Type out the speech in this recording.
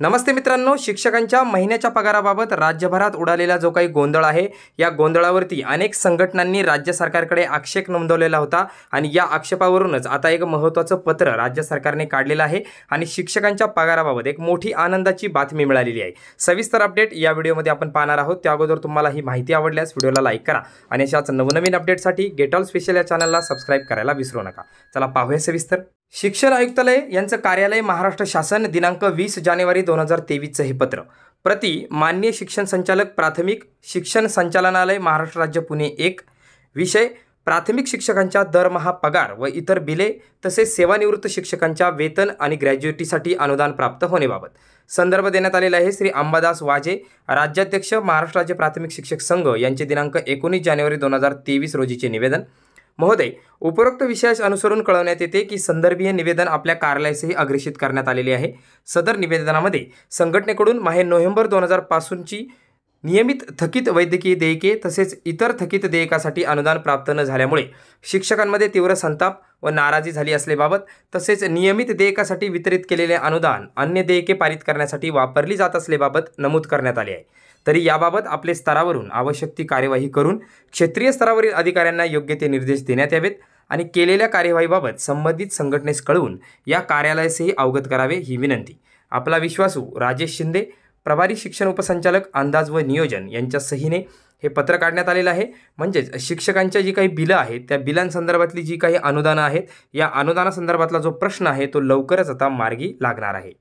नमस्ते मित्रांनो शिक्षकांच्या महिन्याच्या पगाराबाबत राज्यभरात उडालेला जो काही गोंधळ आहे या गोंधळावरती अनेक संघटनांनी राज्य सरकारकडे आक्षेप नोंदवलेला होता आणि या आक्षेपावरूनच आता एक महत्त्वाचं पत्र राज्य सरकारने काढलेलं आहे आणि शिक्षकांच्या पगाराबाबत एक मोठी आनंदाची बातमी मिळालेली आहे. सविस्तर अपडेट या व्हिडिओमध्ये आपण पाहणार आहोत. त्या अगोदर तुम्हाला ही माहिती आवडल्यास व्हिडिओला लाईक करा आणि अशाच नवनवीन अपडेटसाठी गेटॉल स्पेशल या चॅनलला सबस्क्राईब करायला विसरू नका. चला पाहूया सविस्तर. शिक्षण आयुक्तालय यांचं कार्यालय महाराष्ट्र शासन दिनांक वीस जानेवारी दोन हजार तेवीसचं हे पत्र. प्रति मान्य शिक्षण संचालक प्राथमिक शिक्षण संचालनालय महाराष्ट्र राज्य पुणे एक. विषय प्राथमिक शिक्षकांच्या दरमहा पगार व इतर बिले तसेच सेवानिवृत्त शिक्षकांच्या वेतन आणि ग्रॅज्युएटीसाठी अनुदान प्राप्त होण्याबाबत. संदर्भ देण्यात आलेला आहे श्री अंबादास वाजे राज्याध्यक्ष महाराष्ट्र राज्य प्राथमिक शिक्षक संघ यांचे दिनांक एकोणीस जानेवारी दोन हजार तेवीस रोजीचे निवेदन. महोदय उपरोक्त विषयास अनुसरून कळवण्यात येते की संदर्भीय निवेदन आपल्या कार्यालयासही अग्रेषित करण्यात आलेले आहे. सदर निवेदनामध्ये संघटनेकडून माहे नोव्हेंबर दोन हजार पासूनची नियमित थकीत वैद्यकीय देयके तसेच इतर थकीत देयकासाठी अनुदान प्राप्त न झाल्यामुळे शिक्षकांमध्ये तीव्र संताप व नाराजी झाली असल्याबाबत तसेच नियमित देयकासाठी वितरित केलेले अनुदान अन्य देयके पारित करण्यासाठी वापरली जात असल्याबाबत नमूद करण्यात आले आहे. तरी याबाबत आपले स्तरावरून आवश्यक ती कार्यवाही करून क्षेत्रीय स्तरावरील अधिकाऱ्यांना योग्य ते निर्देश देण्यात यावेत आणि केलेल्या कार्यवाहीबाबत संबंधित संघटनेस कळवून या कार्यालयासही अवगत करावे ही विनंती. आपला विश्वासू राजेश शिंदे प्रभारी शिक्षण उपसंचालक अंदाज व नियोजन यांच्या सहीने हे पत्र काढण्यात आलेलं आहे. म्हणजेच शिक्षकांच्या जी काही बिलं आहेत त्या बिलांसंदर्भातली जी काही अनुदानं आहेत या अनुदानासंदर्भातला जो प्रश्न आहे तो लवकरच आता मार्गी लागणार आहे.